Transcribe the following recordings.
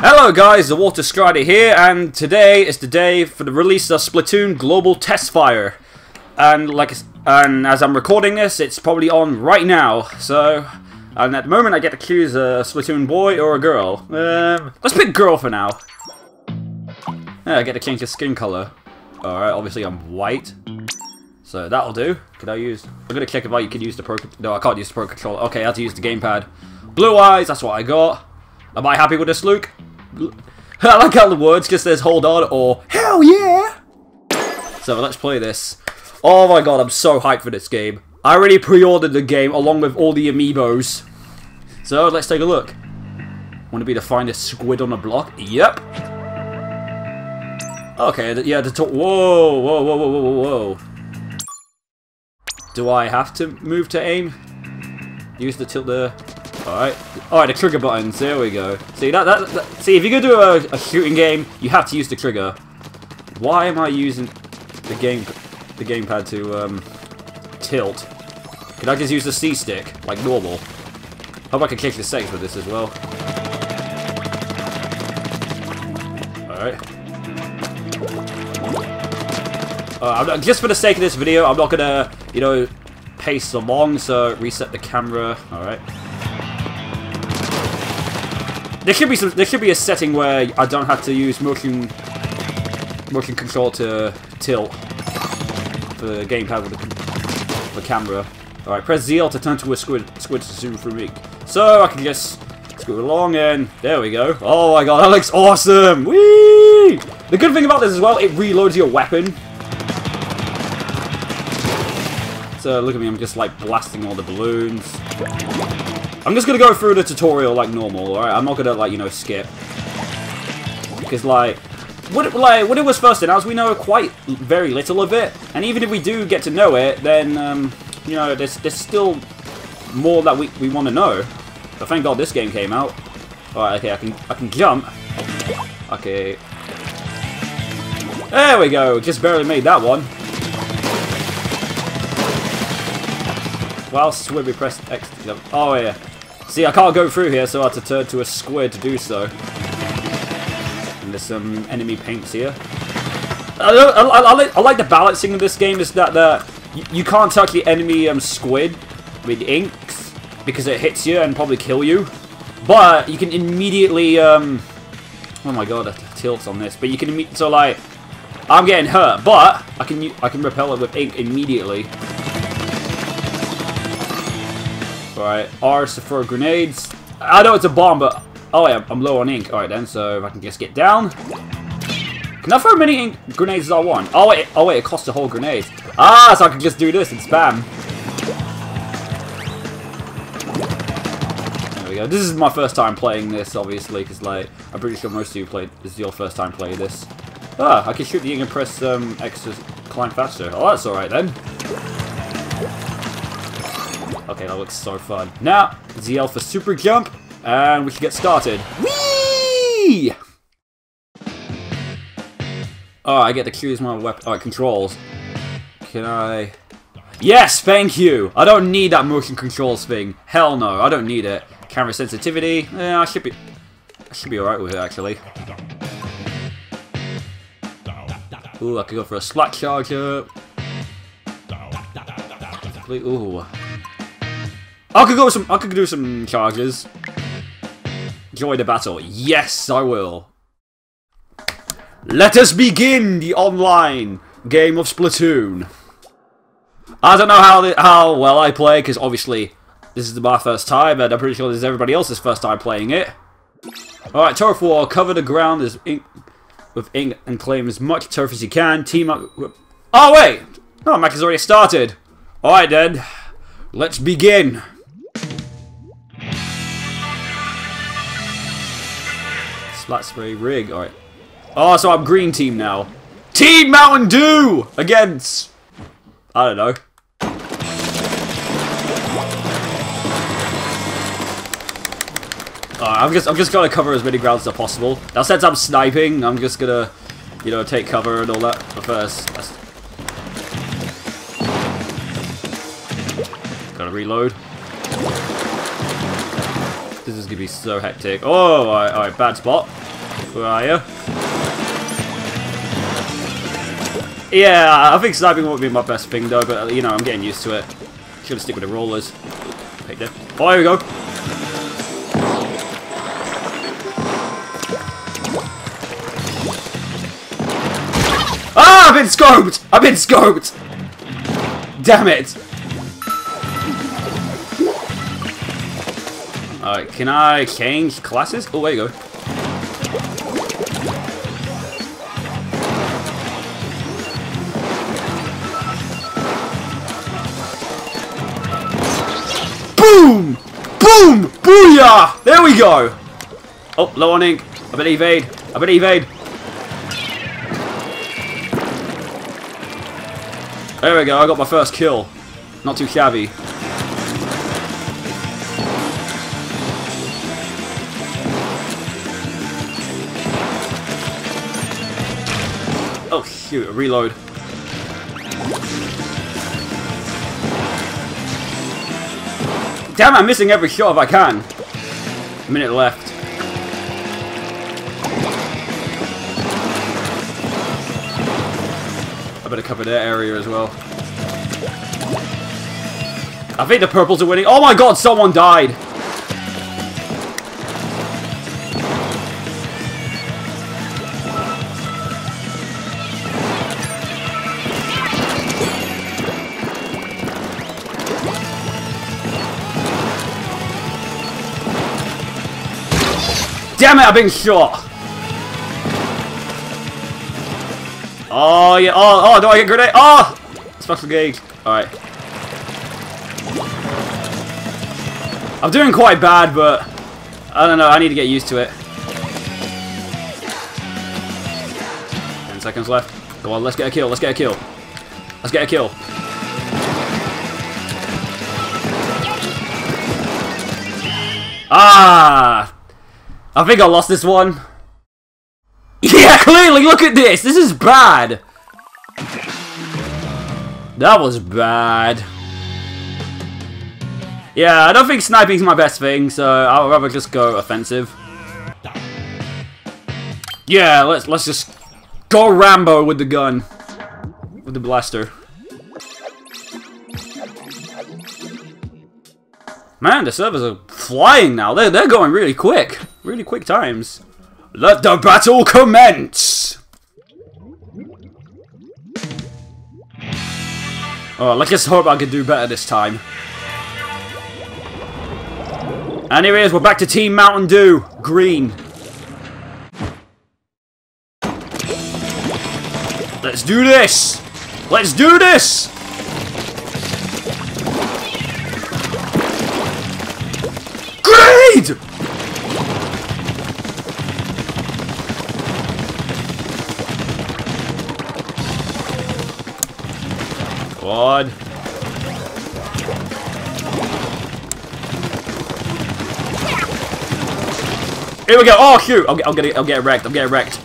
Hello guys, the Water Strider here, and today is the day for the release of Splatoon Global Testfire. And like, and as I'm recording this, it's probably on right now. So, and at the moment, I get to choose a Splatoon boy or a girl. Um, let's pick girl for now. Yeah, I get to change the skin color. All right, obviously I'm white, so that'll do. Could I use? I'm gonna check if I can use the pro. No, I can't use the pro controller. Okay, I have to use the gamepad. Blue eyes. That's what I got. Am I happy with this, Luke? I like how the words just says hold on or hell yeah. So let's play this. Oh my god, I'm so hyped for this game. I already pre-ordered the game along with all the amiibos. So let's take a look. Want to be the finest squid on the block? Yep. Okay, yeah, the talk. Whoa, whoa, whoa, whoa, whoa, whoa. Do I have to move to aim? Use the tilt the Alright. Alright, the trigger buttons. There we go. See, that, that, that see, if you're going to do a, a, shooting game, you have to use the trigger. Why am I using the game the gamepad to um, tilt? Can I just use the C stick, like normal? Hope I can kick the settings with this as well. Alright. Uh, just for the sake of this video, I'm not gonna, you know, pace along, so reset the camera. Alright. There should be some. There should be a setting where I don't have to use motion motion control to tilt the gamepad with the, camera. All right, press ZL to turn to a squid. Squid to zoom through me. So I can just scoot along and there we go. Oh my god, that looks awesome! Whee! The good thing about this as well, it reloads your weapon. So look at me, I'm just like blasting all the balloons. I'm just gonna go through the tutorial like normal, alright? I'm not gonna, like, you know, skip. Because, like, when it, like, when it was first announced, we know quite very little of it. And even if we do get to know it, then, um, you know, there's, there's still more that we, we want to know. But thank God this game came out. Alright, okay, I can, I can jump. Okay. There we go, just barely made that one. Whilst we press X to. Oh, yeah. See, I can't go through here, so I have to turn to a square to do so. And there's some enemy paints here. I, I, I, like, I like the balancing of this game is that you, you can't touch the enemy um, squid with inks because it hits you and probably kill you. But you can immediately, um, oh my god, the tilts on this. But you can, so like, I'm getting hurt, but I can I can repel it with ink immediately. Alright, R's to throw grenades. I know it's a bomb, but... Oh yeah, I'm low on ink. Alright then, so if I can just get down. Can I throw many ink grenades as I want? Oh wait, oh wait, it costs a whole grenade. Ah, so I can just do this and spam. There we go. This is my first time playing this, obviously, because like, I'm pretty sure most of you played, this is your first time playing this. Ah, I can shoot the ink and press um, X to climb faster. Oh, that's alright then. Okay, that looks so fun. Now, ZL for super jump, and we should get started. Whee! Oh, I get to choose my weapon. Oh, controls. Can I... Yes, thank you! I don't need that motion controls thing. Hell no, I don't need it. Camera sensitivity. Yeah, I should be... I should be alright with it, actually. Ooh, I could go for a Splat Charger. Ooh. I could go some. I could do some charges. Join the battle. Yes, I will. Let us begin the online game of Splatoon. I don't know how how well I play because obviously this is my first time, and I'm pretty sure this is everybody else's first time playing it. All right, turf war. Cover the ground as ink, with ink and claim as much turf as you can. Team up. Oh wait, oh, no, match has already started. All right then, let's begin. Saltspray Rig. Alright. Oh, so I'm green team now. Team Mountain Dew against... I don't know. I'm just I'm just gonna cover as many grounds as possible. Now since I'm sniping, I'm just gonna you know take cover and all that. But first, gotta reload. This is gonna be so hectic. Oh, alright, alright, bad spot. Where are you? Yeah, I think sniping won't be my best thing though, but you know, I'm getting used to it. Should stick with the rollers. It. Oh, here we go. Ah, I've been scoped! I've been scoped! Damn it! Alright, can I change classes? Oh, there you go. Boom! Boom! Booyah! There we go! Oh, low on ink. I bet evade. I bet evade. There we go, I got my first kill. Not too shabby. Oh shoot, reload. Damn, I'm missing every shot if I can. A minute left. I better cover that area as well. I think the purples are winning. Oh my god, someone died! Damn it, I've been shot! Oh, yeah. Oh, oh, do I get grenade? Oh! Special gauge. Alright. I'm doing quite bad, but... I don't know, I need to get used to it. 10 seconds left. Go on, let's get a kill, let's get a kill. Let's get a kill. Ah! I think I lost this one. Yeah, clearly, look at this! This is bad! That was bad. Yeah, I don't think sniping's my best thing, so I'll rather just go offensive. Yeah, let's let's just go Rambo with the gun. With the blaster. Man, the servers are flying now. They're, they're going really quick. Really quick times. Let the battle commence! Oh, let's just hope I can do better this time. And here Anyways, we're back to Team Mountain Dew. Green. Let's do this! Let's do this! Here we go. Oh, shoot. I'm, I'm getting, I'm getting wrecked. I'm getting wrecked.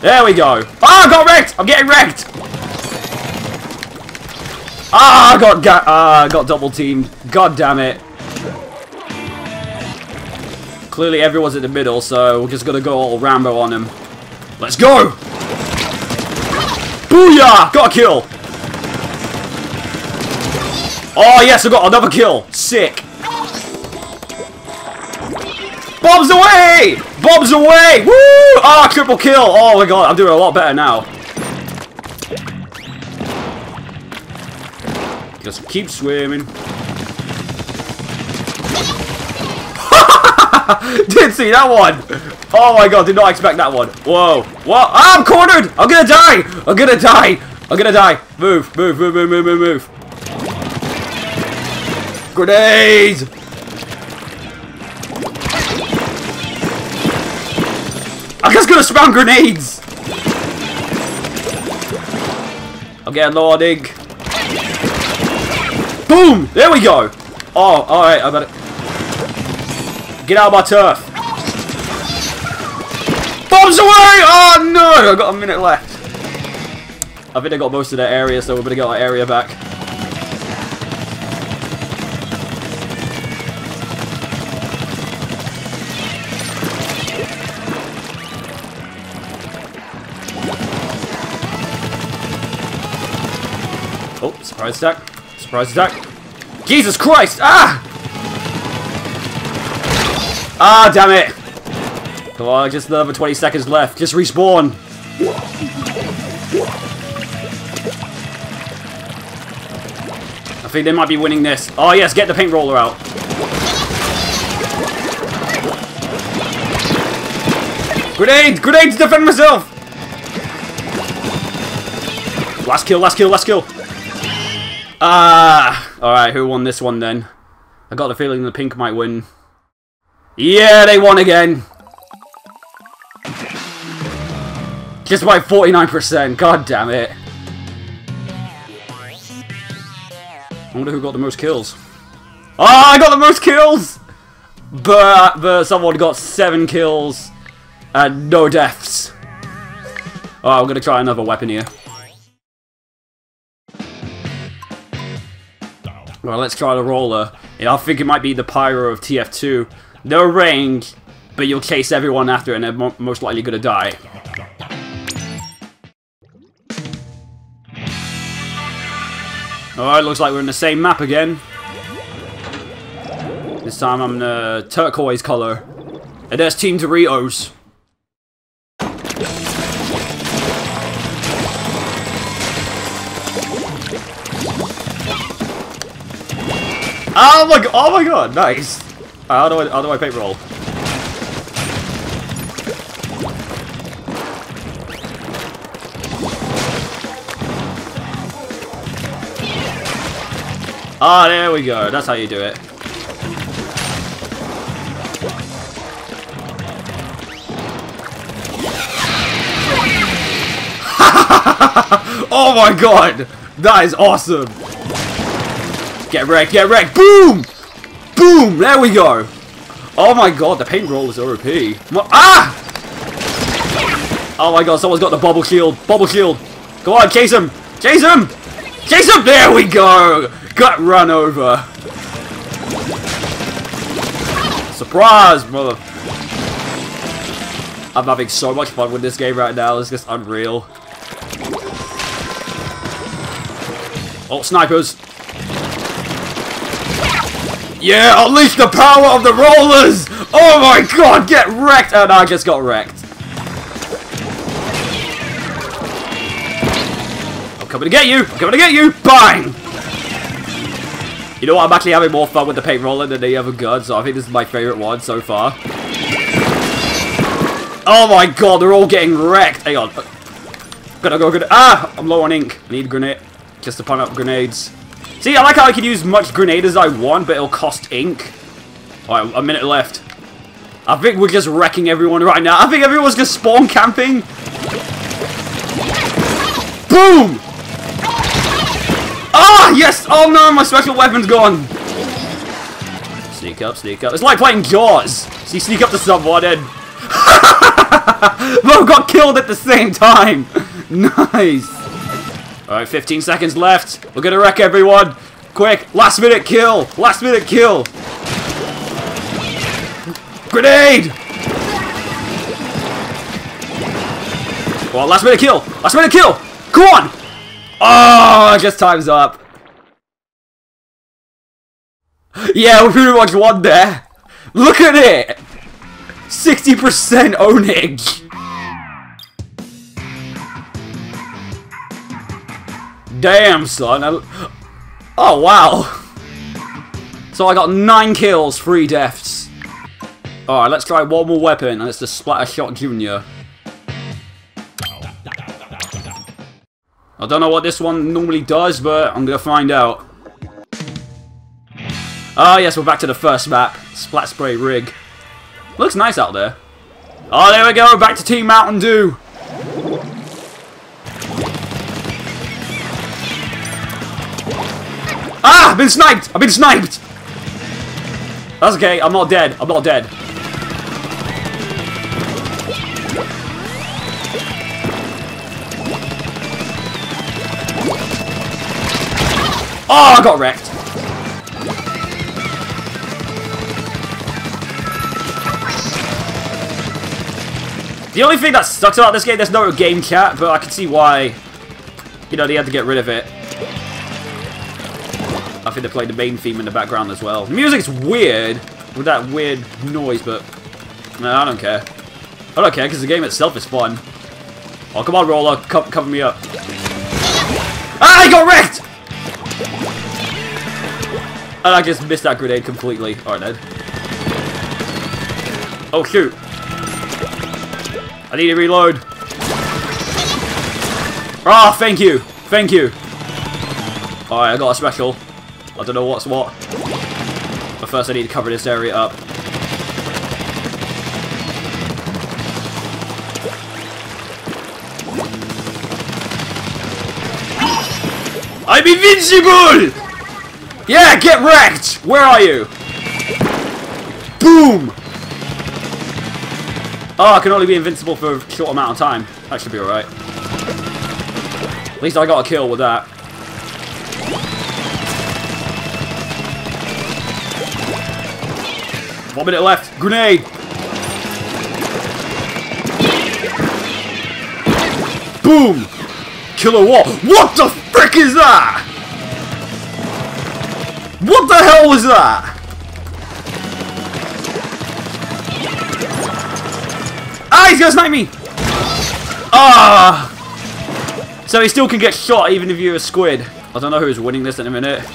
There we go. Oh, I got wrecked. I'm getting wrecked. Ah, I got, ga uh, got double teamed. God damn it. Clearly everyone's in the middle, so we're just gonna go all Rambo on him. Let's go! Booyah! Got a kill! Oh, yes, I got another kill. Sick. Bob's away! Bob's away! Woo! Ah, oh, triple kill. Oh my god, I'm doing a lot better now. Just keep swimming. did see that one. Oh my god, did not expect that one. Whoa. What? Ah, I'm cornered! I'm gonna die! I'm gonna die! I'm gonna die! Move, move, move, move, move, move, move. Grenades! Just gonna spam grenades! I'm getting loading. Boom! There we go! Oh, alright, I better... Get out of my turf! Bombs away! Oh no! I got a minute left. I think I got most of that area, so we're gonna get our area back. Surprise attack. Surprise attack. Jesus Christ! Ah! Ah, damn it! Come on, just another 20 seconds left. Just respawn. I think they might be winning this. Oh yes, get the paint roller out. Grenade! Grenade to defend myself! Last kill, last kill, last kill. Ah! Alright, who won this one then? I got the feeling the pink might win. Yeah, they won again! Just by 49%, god damn it. I wonder who got the most kills. Oh, I got the most kills! But, but someone got 7 kills and no deaths. Alright, I'm gonna try another weapon here. Well, let's try the roller. I think it might be the Pyro of TF2. No range, but you'll chase everyone after and they're mo most likely gonna die. Alright, looks like we're in the same map again. This time I'm the turquoise color. And there's Team Doritos. Oh my god! Oh my god! Nice. how do I how do I paint roll? Ah, oh, there we go. That's how you do it. oh my god! That is awesome! Get wrecked, get wrecked! Boom! Boom! There we go! Oh my god, the paint roll is OP. Ah! Oh my god, someone's got the bubble shield. Bubble shield. Go on, chase him! Chase him! Chase him! There we go! Got run over. Surprise, mother... I'm having so much fun with this game right now. It's just unreal. Oh, snipers. Yeah, unleash the power of the rollers! Oh my god, get wrecked! And I just got wrecked. I'm coming to get you! I'm coming to get you! Bang! You know what, I'm actually having more fun with the paint roller than the other gun, so I think this is my favourite one so far. Oh my god, they're all getting wrecked! Hang on. Gotta go, good. Ah! I'm low on ink. I need a grenade. Just to pump up grenades. See, I like how I can use much grenade as I want, but it'll cost ink. Alright, a minute left. I think we're just wrecking everyone right now. I think everyone's just spawn camping. Boom! Ah, yes! Oh no, my special weapon's gone. Sneak up, sneak up. It's like playing Jaws. So you sneak up to someone and... Both got killed at the same time. nice. Alright, 15 seconds left. We're gonna wreck everyone. Quick, last minute kill. Last minute kill. Grenade! Well, last minute kill. Last minute kill. Come on. Oh, I guess time's up. Yeah, we pretty much won there. Look at it. 60% ownage. Damn, son. I... Oh, wow. So I got 9 kills, 3 deaths. Alright, let's try one more weapon, and it's the Splattershot Junior. I don't know what this one normally does, but I'm gonna find out. Oh yes, we're back to the first map. Saltspray Rig. Looks nice out there. Oh, there we go, back to Team Mountain Dew. Ah! I've been sniped! I've been sniped! That's okay, I'm not dead. I'm not dead. Oh, I got wrecked. The only thing that sucks about this game, there's no game chat, but I can see why, you know, they had to get rid of it. Think they played the main theme in the background as well. The music's weird, with that weird noise, but no, I don't care. I don't care, because the game itself is fun. Oh, come on, Roller, Co cover me up. Ah, I got wrecked! And I just missed that grenade completely. Alright, then. Oh, shoot. I need to reload. Ah, oh, thank you. Thank you. Alright, I got a special. I don't know what's what. But first I need to cover this area up. I'm invincible! Yeah, get wrecked! Where are you? Boom! Oh, I can only be invincible for a short amount of time. That should be alright. At least I got a kill with that. One minute left. Grenade! Boom! Killer what? What the frick is that? What the hell was that? Ah, he's gonna snipe me! Ah! So he still can get shot even if you're a squid. I don't know who's winning this in a minute.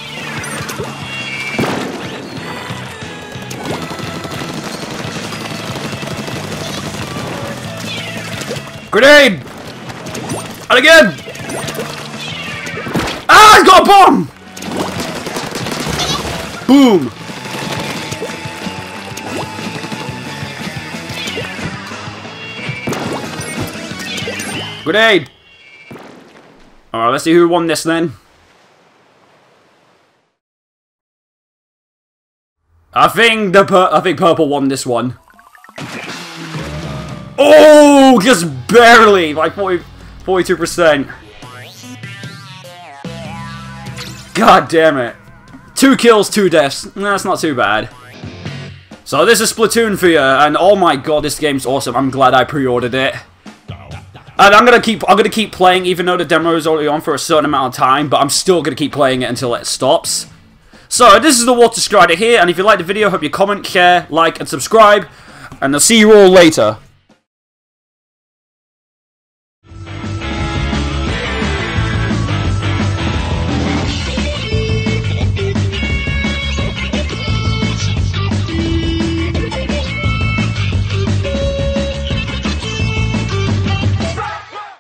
Grenade! And again! Ah, he's got a bomb! Boom! Grenade! Alright, let's see who won this then. I think the I think purple won this one. Oh, just barely, like 42%. God damn it. Two kills, two deaths. That's not too bad. So this is Splatoon for you, and oh my god, this game's awesome. I'm glad I pre-ordered it. And I'm gonna keep I'm gonna keep playing even though the demo is only on for a certain amount of time, but I'm still gonna keep playing it until it stops. So this is the Water Strider here, and if you like the video, hope you comment, share, like, and subscribe, and I'll see you all later.